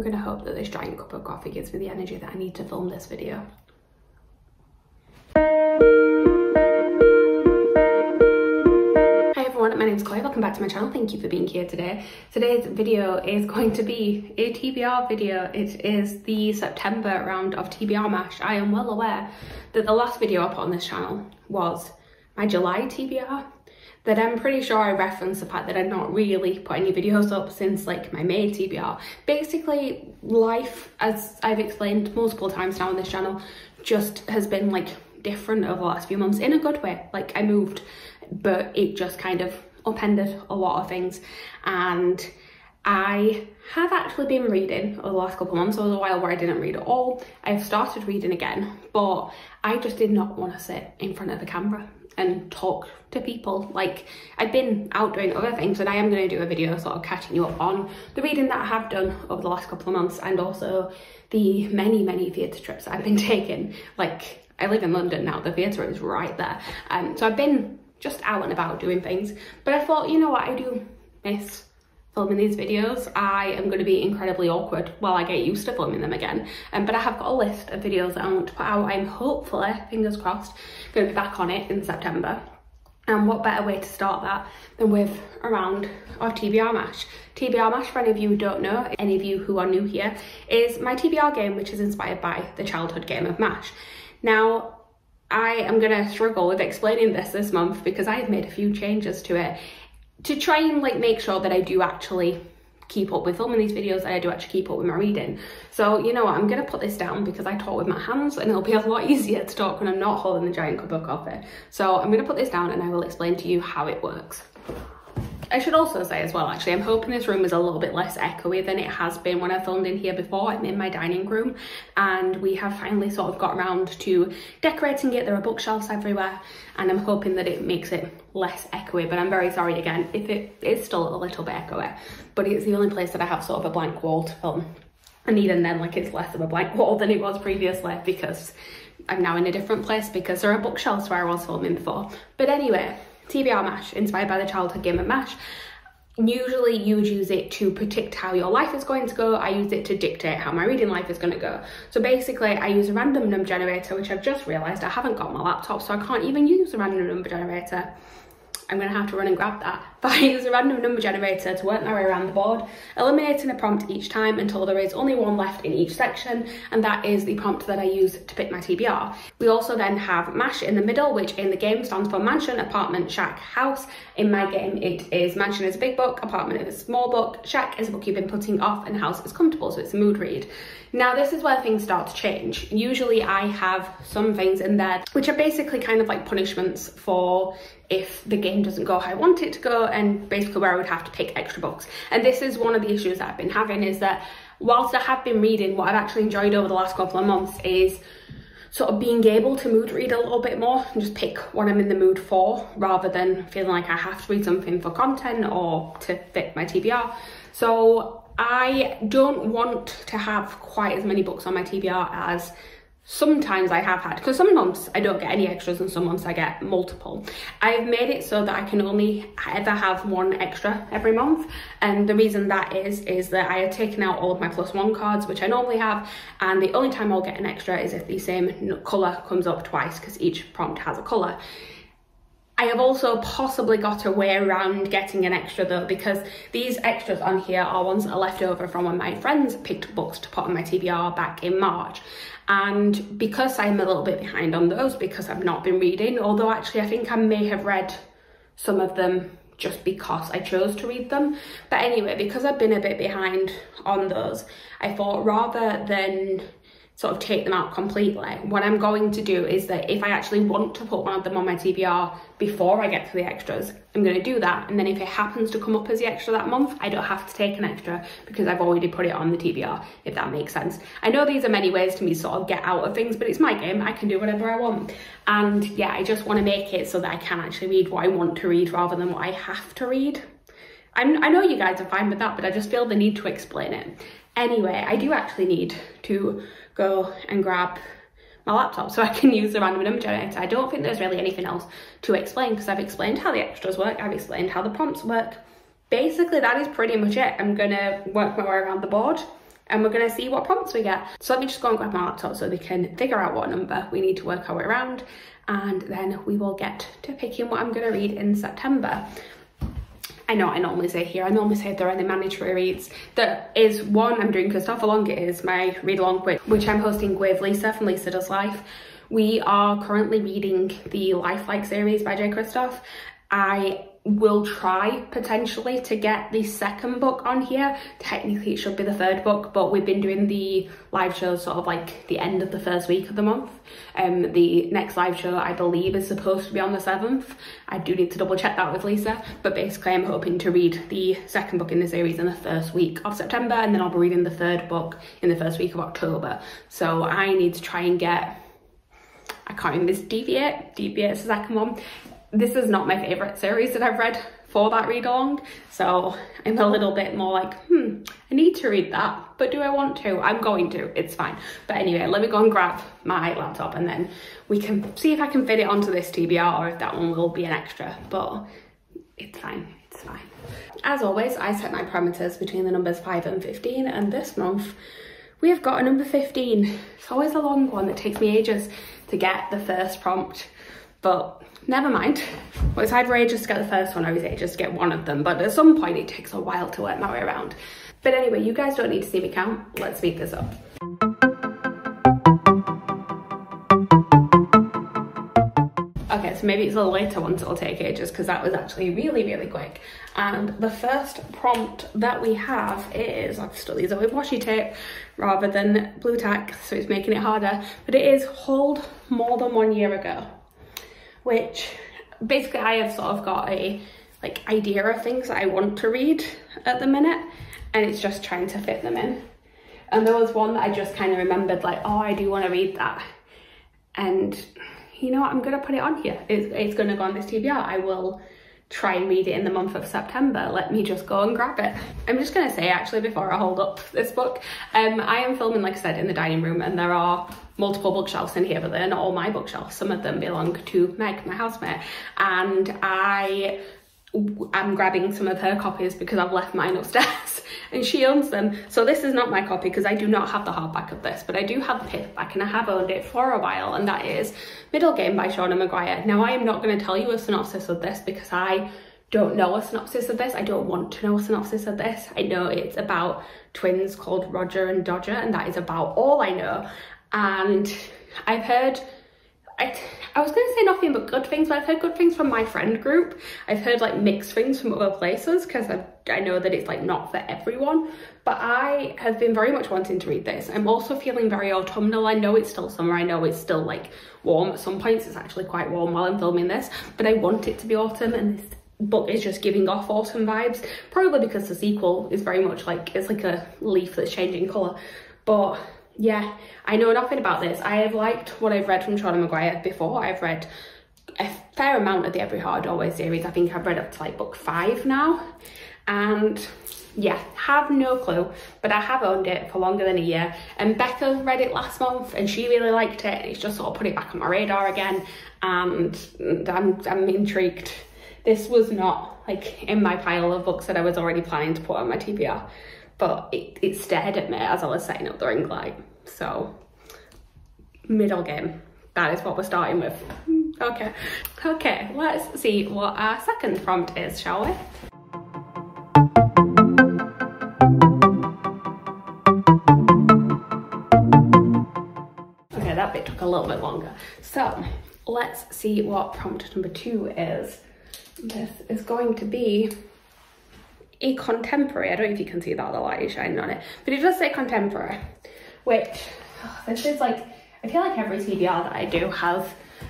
I'm gonna hope that this giant cup of coffee gives me the energy that I need to film this video. Hi everyone, my name is Chloe, welcome back to my channel, thank you for being here today. Today's video is going to be a TBR video. It is the September round of TBR MASH. I am well aware that the last video I put on this channel was my July TBR that I'm pretty sure I referenced the fact that I'd not really put any videos up since like my May TBR. Basically, life, as I've explained multiple times now on this channel, just has been like different over the last few months in a good way. Like I moved, but it just kind of upended a lot of things. And I have actually been reading over the last couple of months. There was a while where I didn't read at all. I've started reading again, but I just did not want to sit in front of the camera and talk to people. Like I've been out doing other things and I am going to do a video sort of catching you up on the reading that I have done over the last couple of months and also the many, many theatre trips I've been taking. Like I live in London now, the theatre is right there. Um, so I've been just out and about doing things. But I thought, you know what, I do miss filming these videos. I am going to be incredibly awkward while I get used to filming them again. Um, but I have got a list of videos that I want to put out. I'm hopefully, fingers crossed, going to be back on it in September. And what better way to start that than with a round of TBR Mash. TBR Mash, for any of you who don't know, any of you who are new here, is my TBR game which is inspired by the childhood game of MASH. Now, I am going to struggle with explaining this this month because I have made a few changes to it to try and like make sure that I do actually keep up with filming these videos and I do actually keep up with my reading. So you know what, I'm gonna put this down because I talk with my hands and it'll be a lot easier to talk when I'm not holding the giant cup of coffee. So I'm gonna put this down and I will explain to you how it works. I should also say as well, actually, I'm hoping this room is a little bit less echoey than it has been when I filmed in here before. I'm in my dining room and we have finally sort of got around to decorating it. There are bookshelves everywhere and I'm hoping that it makes it less echoey, but I'm very sorry again if it is still a little bit echoey, but it's the only place that I have sort of a blank wall to film. And even then, like it's less of a blank wall than it was previously because I'm now in a different place because there are bookshelves where I was filming before. But anyway, TBR MASH, inspired by the childhood game of MASH. Usually you would use it to predict how your life is going to go. I use it to dictate how my reading life is going to go. So basically I use a random number generator, which I've just realised I haven't got my laptop, so I can't even use a random number generator. I'm going to have to run and grab that. I use a random number generator to work my way around the board, eliminating a prompt each time until there is only one left in each section, and that is the prompt that I use to pick my TBR. We also then have MASH in the middle, which in the game stands for mansion, apartment, shack, house. In my game, it is mansion is a big book, apartment is a small book, shack is a book you've been putting off, and house is comfortable, so it's a mood read. Now, this is where things start to change. Usually I have some things in there, which are basically kind of like punishments for if the game doesn't go how I want it to go and basically where I would have to pick extra books. And this is one of the issues that I've been having is that whilst I have been reading, what I've actually enjoyed over the last couple of months is sort of being able to mood read a little bit more and just pick what I'm in the mood for rather than feeling like I have to read something for content or to fit my TBR. So I don't want to have quite as many books on my TBR as sometimes I have had, because some months I don't get any extras and some months I get multiple. I've made it so that I can only ever have one extra every month. And the reason that is, is that I have taken out all of my plus one cards, which I normally have. And the only time I'll get an extra is if the same colour comes up twice, because each prompt has a colour. I have also possibly got a way around getting an extra though because these extras on here are ones that are left over from when my friends picked books to put on my TBR back in March. And because I'm a little bit behind on those because I've not been reading, although actually I think I may have read some of them just because I chose to read them. But anyway, because I've been a bit behind on those, I thought rather than sort of take them out completely. What I'm going to do is that if I actually want to put one of them on my TBR before I get to the extras, I'm going to do that. And then if it happens to come up as the extra that month, I don't have to take an extra because I've already put it on the TBR, if that makes sense. I know these are many ways to me sort of get out of things, but it's my game. I can do whatever I want. And yeah, I just want to make it so that I can actually read what I want to read rather than what I have to read. I'm, i know you guys are fine with that, but I just feel the need to explain it. Anyway, I do actually need to go and grab my laptop so I can use the random number generator. I don't think there's really anything else to explain because I've explained how the extras work, I've explained how the prompts work. Basically, that is pretty much it. I'm gonna work my way around the board and we're gonna see what prompts we get. So let me just go and grab my laptop so we can figure out what number we need to work our way around and then we will get to picking what I'm gonna read in September. I know I normally say here, I normally say there are any mandatory reads. There is one I'm doing Kristoffalong, it is my read along which I'm hosting with Lisa from Lisa Does Life. We are currently reading the Lifelike series by Jay Kristoff. I will try potentially to get the second book on here. Technically it should be the third book, but we've been doing the live shows sort of like the end of the first week of the month. Um, the next live show I believe is supposed to be on the 7th. I do need to double check that with Lisa, but basically I'm hoping to read the second book in the series in the first week of September and then I'll be reading the third book in the first week of October. So I need to try and get I can't even this Deviate, Deviate's the second one this is not my favorite series that I've read for that read along so I'm a little bit more like hmm I need to read that but do I want to? I'm going to. It's fine. But anyway let me go and grab my laptop and then we can see if I can fit it onto this TBR or if that one will be an extra but it's fine. It's fine. As always I set my parameters between the numbers 5 and 15 and this month we have got a number 15 it's always a long one. That takes me ages to get the first prompt but never mind. Well, it's either to get the first one or it's to get one of them, but at some point it takes a while to work my way around. But anyway, you guys don't need to see me count. Let's speed this up. Okay, so maybe it's a later one, so it'll take ages because that was actually really, really quick. And the first prompt that we have is, I've stuck these up with washi tape rather than Blu Tack, so it's making it harder, but it is hold more than one year ago which basically I have sort of got a like idea of things that I want to read at the minute and it's just trying to fit them in. And there was one that I just kind of remembered like, oh, I do want to read that. And you know what, I'm going to put it on here. It's, it's going to go on this TBR. I will try and read it in the month of September. Let me just go and grab it. I'm just going to say actually before I hold up this book, um, I am filming, like I said, in the dining room and there are multiple bookshelves in here, but they're not all my bookshelves. Some of them belong to Meg, my housemate, and I am grabbing some of her copies because I've left mine upstairs and she owns them. So this is not my copy because I do not have the hardback of this, but I do have the paperback and I have owned it for a while and that is Middlegame by Seanan McGuire. Now I am not going to tell you a synopsis of this because I don't know a synopsis of this. I don't want to know a synopsis of this. I know it's about twins called Roger and Dodger and that is about all I know and I've heard I, I was going to say nothing but good things, but I've heard good things from my friend group. I've heard like mixed things from other places because I, I know that it's like not for everyone. But I have been very much wanting to read this. I'm also feeling very autumnal. I know it's still summer. I know it's still like warm. At some points it's actually quite warm while I'm filming this. But I want it to be autumn and this book is just giving off autumn vibes. Probably because the sequel is very much like, it's like a leaf that's changing colour. But yeah, I know nothing about this. I have liked what I've read from Seanan McGuire before. I've read a fair amount of the Every Heart a Doorway series. I think I've read up to like book five now. And yeah, have no clue, but I have owned it for longer than a year. And Becca read it last month and she really liked it. And it's just sort of put it back on my radar again. And I'm, I'm intrigued. This was not like in my pile of books that I was already planning to put on my TBR but it, it stared at me as I was setting up the ring light. So Middlegame, that is what we're starting with. Okay, okay, let's see what our second prompt is, shall we? Okay, that bit took a little bit longer. So let's see what prompt number two is. This is going to be a contemporary. I don't know if you can see that, the light is shining on it, but it does say contemporary, which oh, this is like, I feel like every TBR that I do has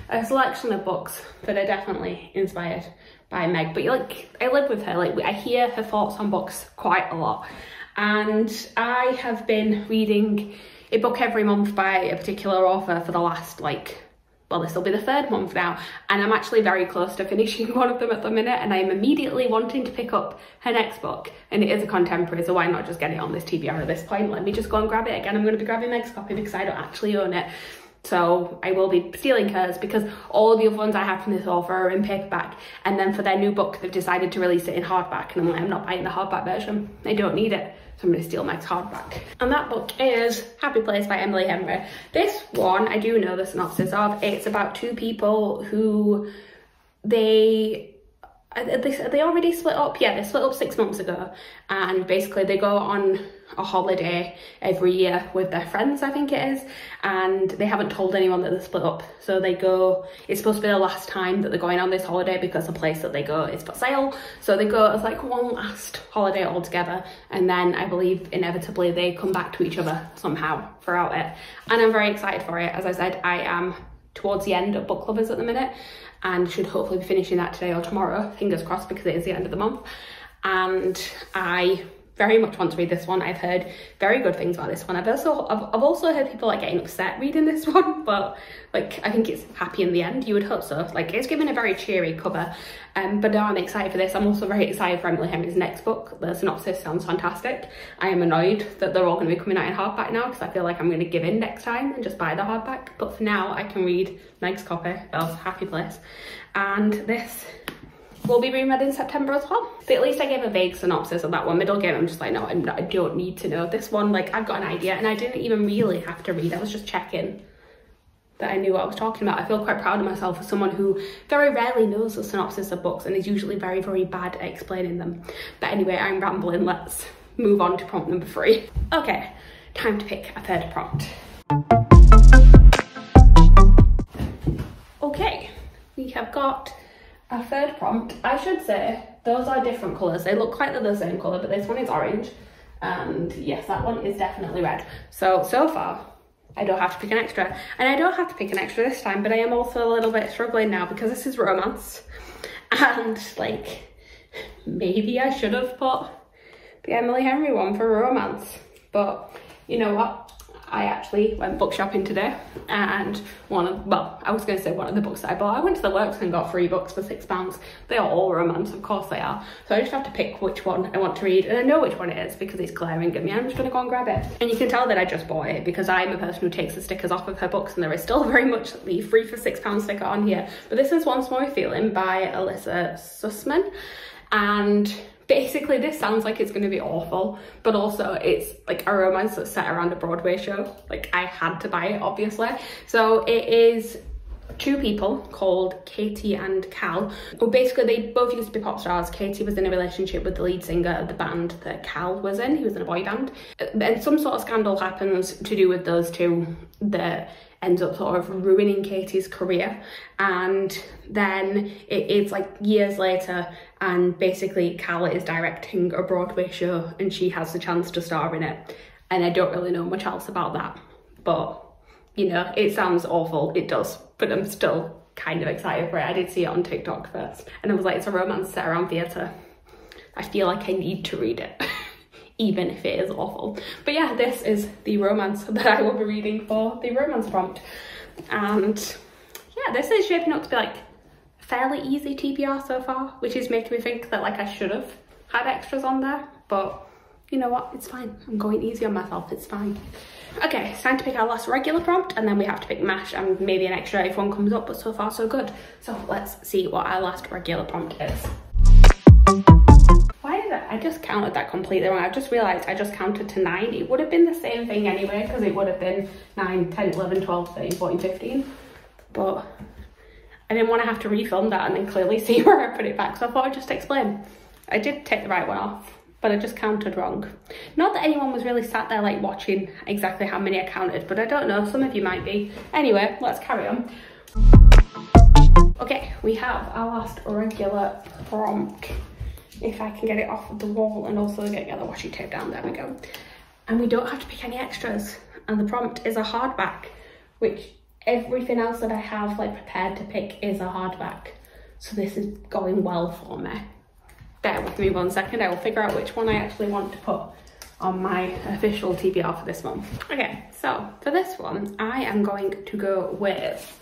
a selection of books that are definitely inspired by Meg, but like, I live with her, like I hear her thoughts on books quite a lot. And I have been reading a book every month by a particular author for the last like well, this will be the third month now, and I'm actually very close to finishing one of them at the minute, and I'm immediately wanting to pick up her next book, and it is a contemporary, so why not just get it on this TBR at this point? Let me just go and grab it again. I'm going to be grabbing Meg's copy because I don't actually own it. So I will be stealing hers because all the other ones I have from this author are in paperback. And then for their new book, they've decided to release it in hardback. And I'm like, I'm not buying the hardback version. I don't need it. So I'm to steal Meg's hardback. And that book is Happy Place by Emily Henry. This one, I do know the synopsis of. It's about two people who they uh, they, they already split up yeah they split up six months ago and basically they go on a holiday every year with their friends i think it is and they haven't told anyone that they're split up. So they go it's supposed to be the last time that they're going on this holiday because the place that they go is for sale. So they go as like one last holiday all together and then i believe inevitably they come back to each other somehow throughout it. And i'm very excited for it. As i said i am towards the end of book lovers at the minute and should hopefully be finishing that today or tomorrow, fingers crossed because it is the end of the month. And I very much want to read this one. I've heard very good things about this one. I've also I've, I've also heard people like getting upset reading this one, but like I think it's happy in the end. You would hope so. Like it's given a very cheery cover. Um, but now I'm excited for this. I'm also very excited for Emily Henry's next book. The synopsis sounds fantastic. I am annoyed that they're all going to be coming out in hardback now because I feel like I'm going to give in next time and just buy the hardback. But for now, I can read Meg's copy of Happy Place. And this will be being read in September as well. But at least I gave a vague synopsis of that one. Middlegame, I'm just like, no, I'm not, I don't need to know. This one, like, I've got an idea and I didn't even really have to read. I was just checking that I knew what I was talking about. I feel quite proud of myself as someone who very rarely knows the synopsis of books and is usually very, very bad at explaining them. But anyway, I'm rambling. Let's move on to prompt number three. Okay, time to pick a third prompt. Okay, we have got a third prompt, I should say those are different colours. They look quite the same colour, but this one is orange. And yes, that one is definitely red. So, so far, I don't have to pick an extra. And I don't have to pick an extra this time, but I am also a little bit struggling now because this is romance. And like, maybe I should have put the Emily Henry one for romance. But you know what? I actually went book shopping today and one of, well, I was going to say one of the books that I bought, I went to the works and got three books for six pounds. They are all romance, of course they are. So I just have to pick which one I want to read and I know which one it is because it's glaring at me. I'm just going to go and grab it. And you can tell that I just bought it because I'm a person who takes the stickers off of her books and there is still very much the free for six pound sticker on here. But this is Once More Feeling by Elissa Sussman and basically this sounds like it's going to be awful but also it's like a romance that's set around a broadway show. Like i had to buy it obviously. So it is two people called Katie and Cal. Well, basically they both used to be pop stars. Katie was in a relationship with the lead singer of the band that Cal was in. He was in a boy band. Uh, and some sort of scandal happens to do with those two that ends up sort of ruining Katie's career. And then it is like years later and basically Cal is directing a Broadway show and she has the chance to star in it. And I don't really know much else about that. But, you know, it sounds awful. It does but I'm still kind of excited for it. I did see it on TikTok first and I was like, it's a romance set around theatre. I feel like I need to read it, even if it is awful. But yeah, this is the romance that I will be reading for the romance prompt. And yeah, this is shaping up to be like fairly easy TBR so far, which is making me think that like I should have had extras on there, but you know what, it's fine. I'm going easy on myself, it's fine. Okay, it's time to pick our last regular prompt and then we have to pick mash and maybe an extra if one comes up, but so far so good. So let's see what our last regular prompt is. Why did I, I just counted that completely wrong. I just realized I just counted to nine. It would have been the same thing anyway because it would have been 9, 10, 11, 12, 13, 14, 15. But I didn't want to have to refilm that and then clearly see where I put it back. So I thought I'd just explain. I did take the right one off but I just counted wrong. Not that anyone was really sat there like watching exactly how many I counted, but I don't know, some of you might be. Anyway, let's carry on. Okay, we have our last regular prompt. If I can get it off the wall and also get the washi tape down, there we go. And we don't have to pick any extras. And the prompt is a hardback, which everything else that I have like prepared to pick is a hardback. So this is going well for me bear with me one second, I will figure out which one I actually want to put on my official TBR for this one. Okay, so for this one, I am going to go with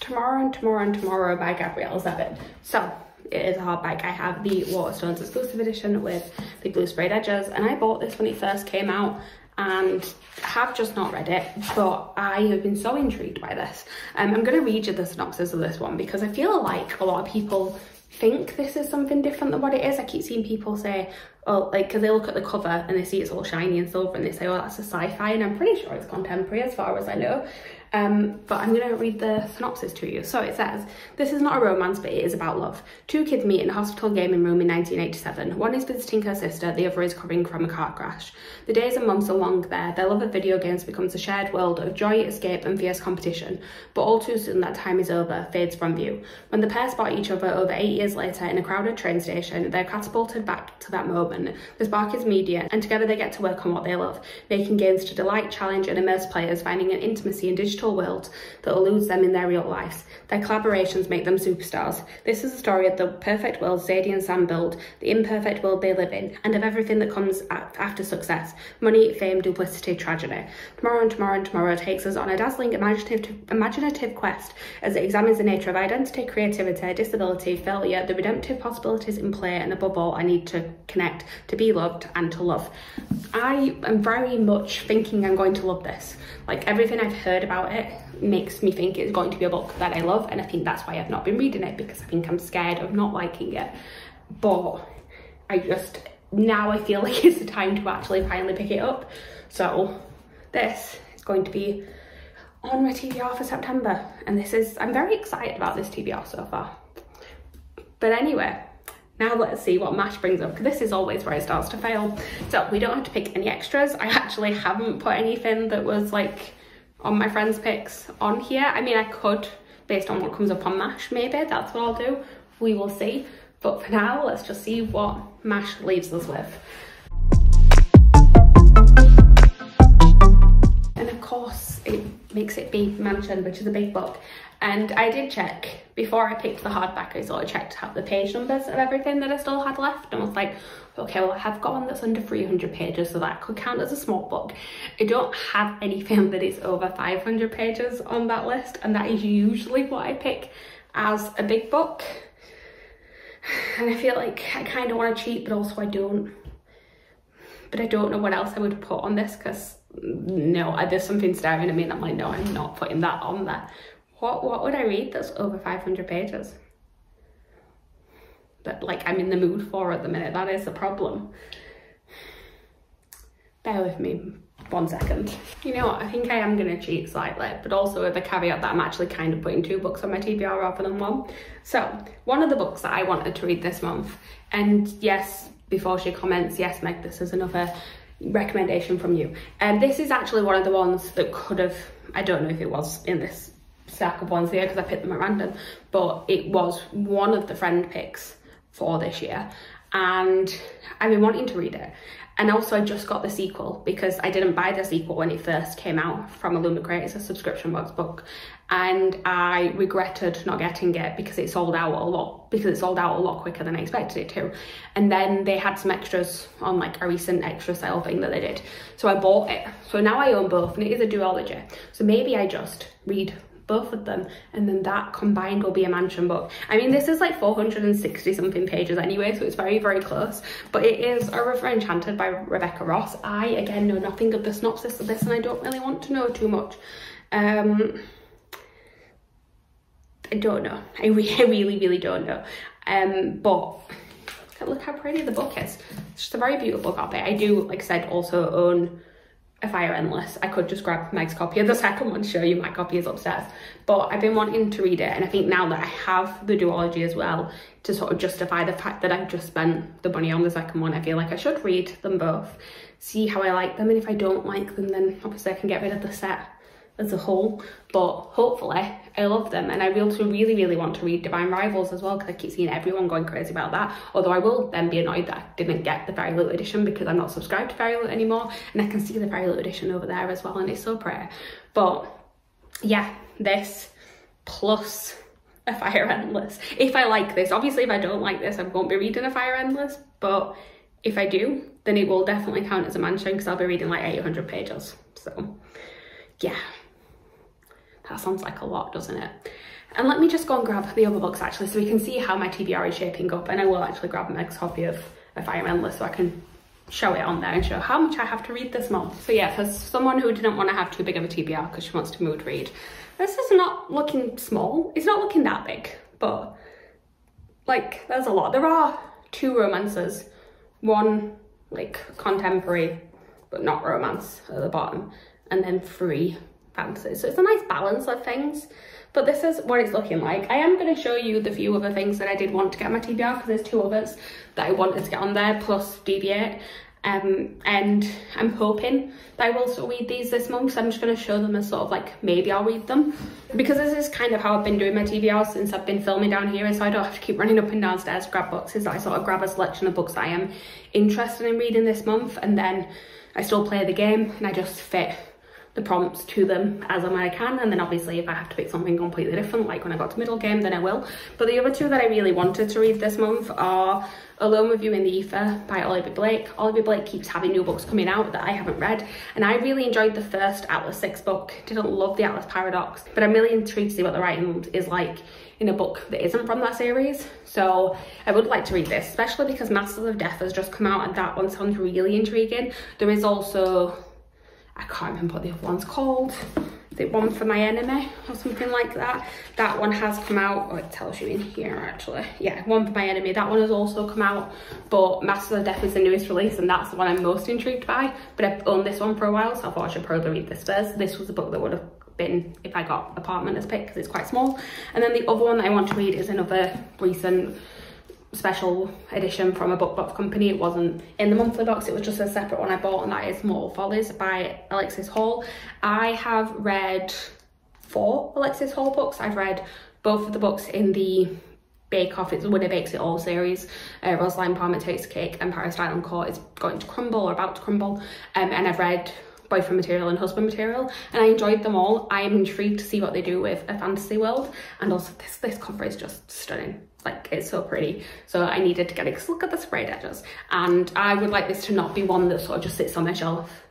Tomorrow and Tomorrow and Tomorrow by Gabrielle Zevin. So it is a hardback. I have the Waterstones exclusive edition with the glue sprayed edges and I bought this when it first came out and have just not read it but I have been so intrigued by this. Um, I'm going to read you the synopsis of this one because I feel like a lot of people think this is something different than what it is. I keep seeing people say, oh, like, because they look at the cover and they see it's all shiny and silver and they say, oh, that's a sci-fi. And I'm pretty sure it's contemporary as far as I know. Um, but I'm going to read the synopsis to you. So it says, This is not a romance, but it is about love. Two kids meet in a hospital gaming room in 1987. One is visiting her sister, the other is recovering from a car crash. The days and months are long there. Their love of video games becomes a shared world of joy, escape, and fierce competition. But all too soon that time is over, fades from view. When the pair spot each other over eight years later in a crowded train station, they're catapulted back to that moment. The spark is media, and together they get to work on what they love, making games to delight, challenge, and immerse players, finding an intimacy in digital digital world that eludes them in their real lives. Their collaborations make them superstars. This is a story of the perfect world Sadie and Sam build, the imperfect world they live in, and of everything that comes after success money, fame, duplicity, tragedy. Tomorrow and Tomorrow and Tomorrow takes us on a dazzling imaginative, imaginative quest as it examines the nature of identity, creativity, disability, failure, the redemptive possibilities in play, and above all, I need to connect, to be loved, and to love. I am very much thinking I'm going to love this. Like everything I've heard about it makes me think it's going to be a book that I love and I think that's why I've not been reading it because I think I'm scared of not liking it. But I just, now I feel like it's the time to actually finally pick it up. So this is going to be on my TBR for September. And this is, I'm very excited about this TBR so far. But anyway, now let's see what MASH brings up, this is always where it starts to fail. So we don't have to pick any extras. I actually haven't put anything that was like on my friends' picks on here. I mean, I could, based on what comes up on MASH, maybe, that's what I'll do. We will see. But for now, let's just see what MASH leaves us with. And of course, it makes it be Mansion, which is a big book. And I did check before I picked the hardback, I sort of checked out the page numbers of everything that I still had left and I was like, okay, well, I have got one that's under 300 pages, so that could count as a small book. I don't have anything that is over 500 pages on that list, and that is usually what I pick as a big book. And I feel like I kind of want to cheat, but also I don't. But I don't know what else I would put on this because no, there's something staring at me and I'm like, no, I'm not putting that on there. What, what would I read that's over 500 pages? That like I'm in the mood for at the minute, that is the problem. Bear with me one second. You know what, I think I am gonna cheat slightly, but also with the caveat that I'm actually kind of putting two books on my TBR rather than one. So, one of the books that I wanted to read this month, and yes, before she comments, yes, Meg, this is another recommendation from you. And this is actually one of the ones that could have, I don't know if it was in this stack of ones here because I picked them at random, but it was one of the friend picks for this year. And I've been wanting to read it. And also I just got the sequel because I didn't buy the sequel when it first came out from Illumicrate. It's a subscription box book. And I regretted not getting it because it sold out a lot, because it sold out a lot quicker than I expected it to. And then they had some extras on like a recent extra sale thing that they did. So I bought it. So now I own both and it is a duology. So maybe I just read both of them and then that combined will be a mansion book. I mean this is like 460 something pages anyway so it's very very close but it is a river enchanted by rebecca ross. I again know nothing of the synopsis of this and i don't really want to know too much. Um i don't know. I really really don't know. Um but look how pretty the book is. It's just a very beautiful copy. I do like i said also own a Fire Endless. I could just grab Meg's copy of the second one, show you my copy is upstairs. But I've been wanting to read it and I think now that I have the duology as well to sort of justify the fact that I've just spent the money on the second one, I feel like I should read them both, see how I like them and if I don't like them then obviously I can get rid of the set as a whole but hopefully I love them and I also really really want to read Divine Rivals as well because I keep seeing everyone going crazy about that. Although I will then be annoyed that I didn't get the FairyLoot edition because I'm not subscribed to FairyLoot anymore and I can see the FairyLoot edition over there as well and it's so pretty. But yeah this plus a Fire Endless. If I like this obviously if I don't like this I won't be reading a Fire Endless but if I do then it will definitely count as a mansion because I'll be reading like 800 pages so yeah that sounds like a lot, doesn't it? And let me just go and grab the other books actually so we can see how my TBR is shaping up and I will actually grab Meg's copy of A Fire Endless so I can show it on there and show how much I have to read this month. So yeah, for someone who didn't want to have too big of a TBR because she wants to mood read, this is not looking small. It's not looking that big, but like there's a lot. There are two romances, one like contemporary, but not romance at the bottom, and then three fantasy. So it's a nice balance of things. But this is what it's looking like. I am going to show you the few other things that I did want to get my TBR because there's two others that I wanted to get on there plus Deviate. Um, and I'm hoping that I will still read these this month. So I'm just going to show them as sort of like, maybe I'll read them. Because this is kind of how I've been doing my TBR since I've been filming down here. So I don't have to keep running up and downstairs to grab boxes. I sort of grab a selection of books I am interested in reading this month. And then I still play the game and I just fit the prompts to them as and when I can and then obviously if I have to pick something completely different like when I got to Middlegame then I will but the other two that I really wanted to read this month are Alone With You in the Ether by Olivia Blake. Olivia Blake keeps having new books coming out that I haven't read and I really enjoyed the first Atlas 6 book, didn't love the Atlas Paradox but I'm really intrigued to see what the writing is like in a book that isn't from that series so I would like to read this especially because Masters of Death has just come out and that one sounds really intriguing. There is also I can't remember what the other one's called. The one for my enemy or something like that. That one has come out. Oh, it tells you in here actually. Yeah, one for my enemy. That one has also come out. But Master of Death is the newest release and that's the one I'm most intrigued by. But I've owned this one for a while, so I thought I should probably read this first. This was a book that would have been if I got apartment as pick because it's quite small. And then the other one that I want to read is another recent special edition from a book box company. It wasn't in the monthly box, it was just a separate one I bought and that is Mortal Follies by Alexis Hall. I have read four Alexis Hall books. I've read both of the books in the Bake Off, it's Winner Bakes It All series. Uh, Rosaline Palmer Takes Cake and Paris Daillencourt is going to crumble or about to crumble. Um, and I've read boyfriend material and husband material and I enjoyed them all. I am intrigued to see what they do with a fantasy world and also this, this cover is just stunning like it's so pretty so I needed to get it because look at the sprayed edges and I would like this to not be one that sort of just sits on my shelf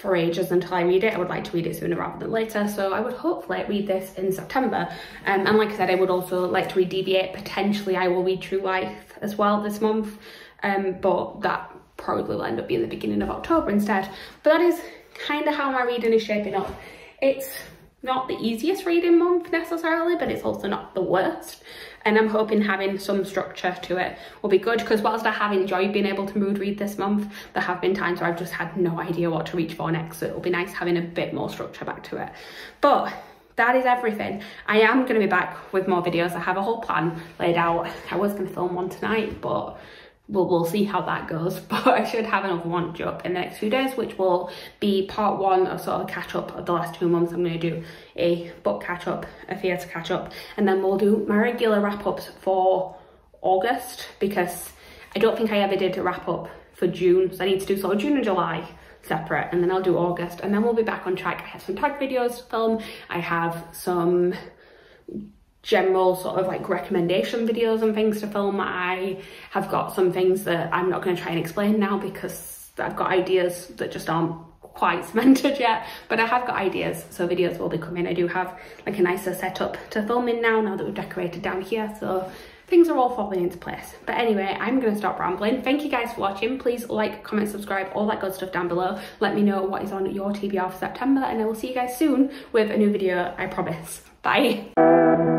for ages until I read it. I would like to read it sooner rather than later. So I would hopefully read this in September. Um, and like I said, I would also like to read Deviate. Potentially I will read True Life as well this month. Um, but that probably will end up being the beginning of October instead. But that is kind of how my reading is shaping up. It's not the easiest reading month necessarily, but it's also not the worst. And I'm hoping having some structure to it will be good because whilst I have enjoyed being able to mood read this month, there have been times where I've just had no idea what to reach for next. So it'll be nice having a bit more structure back to it. But that is everything. I am going to be back with more videos. I have a whole plan laid out. I was going to film one tonight, but we'll, we'll see how that goes but I should have another one up in the next few days which will be part one of sort of catch up of the last two months. I'm going to do a book catch up a theatre catch up and then we'll do my regular wrap ups for August because I don't think I ever did a wrap up for June. So I need to do sort of June and July separate and then I'll do August and then we'll be back on track. I have some tag videos to film. I have some general sort of like recommendation videos and things to film. I have got some things that I'm not going to try and explain now because I've got ideas that just aren't quite cemented yet but I have got ideas. So videos will be coming. I do have like a nicer setup to film in now now that we've decorated down here. So things are all falling into place. But anyway I'm gonna stop rambling. Thank you guys for watching. Please like comment subscribe all that good stuff down below. Let me know what is on your TBR for September and I will see you guys soon with a new video I promise. Bye